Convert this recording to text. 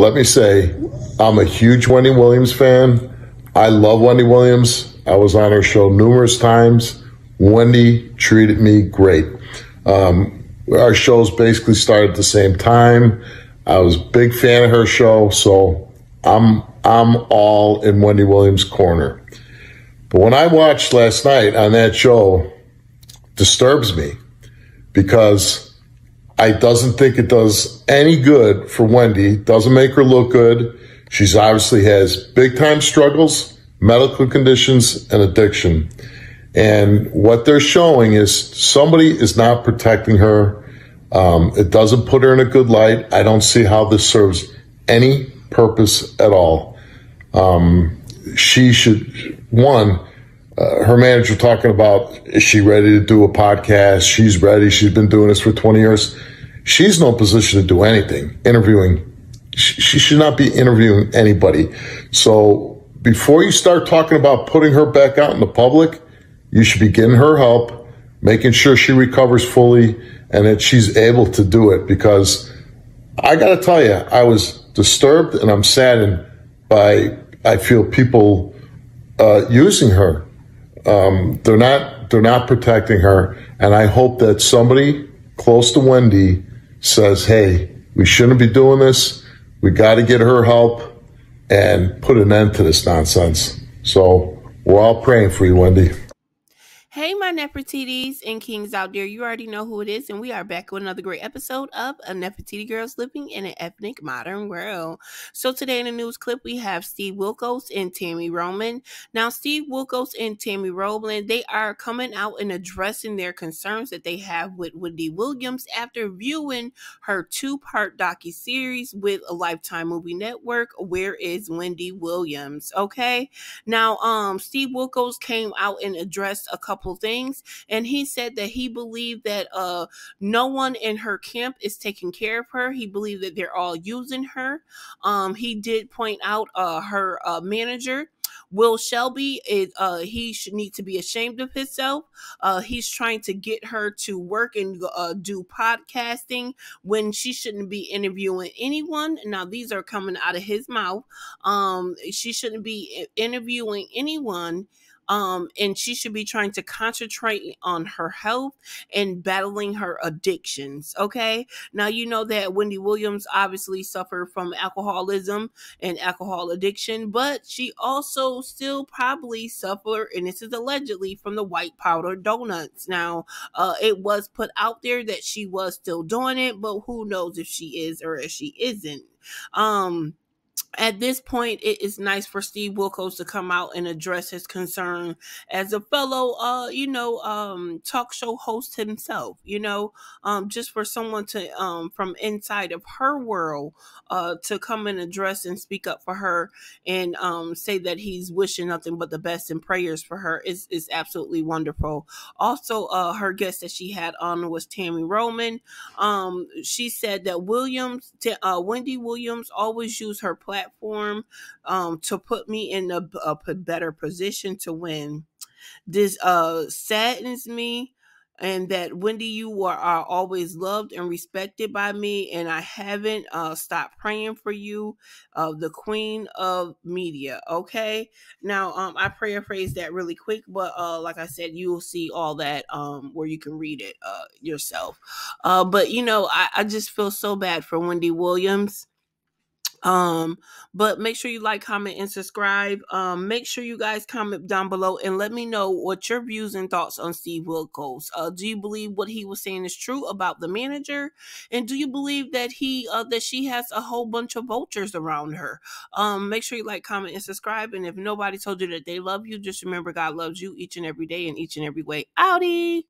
let me say, I'm a huge Wendy Williams fan. I love Wendy Williams. I was on her show numerous times. Wendy treated me great. Um, our shows basically started at the same time. I was a big fan of her show, so I'm I'm all in Wendy Williams' corner. But when I watched last night on that show, disturbs me because I doesn't think it does any good for Wendy. Doesn't make her look good. She's obviously has big time struggles, medical conditions, and addiction. And what they're showing is somebody is not protecting her. Um, it doesn't put her in a good light. I don't see how this serves any purpose at all. Um, she should, one, uh, her manager talking about, is she ready to do a podcast? She's ready. She's been doing this for 20 years. She's no position to do anything, interviewing. She, should not be interviewing anybody. So before you start talking about putting her back out in the public, you should be getting her help, making sure she recovers fully and that she's able to do it because I got to tell you, I was disturbed and I'm saddened by, I feel people uh, using her. Um, they're not, they're not protecting her. And I hope that somebody close to Wendy says, Hey, we shouldn't be doing this. We got to get her help and put an end to this nonsense. So we're all praying for you, Wendy. Hey, my Nefertiti's and Kings out there. You already know who it is, and we are back with another great episode of a Nefertiti Girls Living in an Ethnic Modern World. So, today in the news clip, we have Steve Wilkos and Tami Roman. Now, Steve Wilkos and Tami Roman, they are coming out and addressing their concerns that they have with Wendy Williams after viewing her two part docu series with a Lifetime Movie Network. Where is Wendy Williams? Okay. Now, um, Steve Wilkos came out and addressed a couple couple things and he said that he believed that uh no one in her camp is taking care of her he believed that they're all using her um he did point out uh her uh manager Will Shelby is uh he should need to be ashamed of himself. Uh he's trying to get her to work and uh, do podcasting when she shouldn't be interviewing anyone. Now these are coming out of his mouth. Um she shouldn't be interviewing anyone um, and she should be trying to concentrate on her health and battling her addictions. Okay. Now, you know that Wendy Williams obviously suffered from alcoholism and alcohol addiction, but she also still probably suffered, and this is allegedly from the white powder donuts. Now, uh, it was put out there that she was still doing it, but who knows if she is or if she isn't. Um, at this point, it is nice for Steve Wilkos to come out and address his concern as a fellow, uh, you know, um, talk show host himself. You know, um, just for someone to, um, from inside of her world, uh, to come and address and speak up for her and um, say that he's wishing nothing but the best and prayers for her is is absolutely wonderful. Also, uh, her guest that she had on was Tami Roman. Um, she said that Williams, uh, Wendy Williams, always used her platform platform um, to put me in a, a better position to win. This uh, saddens me and that Wendy, you are, are, always loved and respected by me, and I haven't uh, stopped praying for you, uh, the queen of media. Okay, now um, I paraphrase that really quick, but uh, like I said, you will see all that um, where you can read it uh, yourself. Uh, but you know, I, I just feel so bad for Wendy Williams. Um, but make sure you like, comment, and subscribe. Um, make sure you guys comment down below and let me know what your views and thoughts on Steve Wilkos. Uh, do you believe what he was saying is true about the manager? And do you believe that he uh that she has a whole bunch of vultures around her? Um, make sure you like, comment, and subscribe. And if nobody told you that they love you, just remember God loves you each and every day in each and every way. Outie!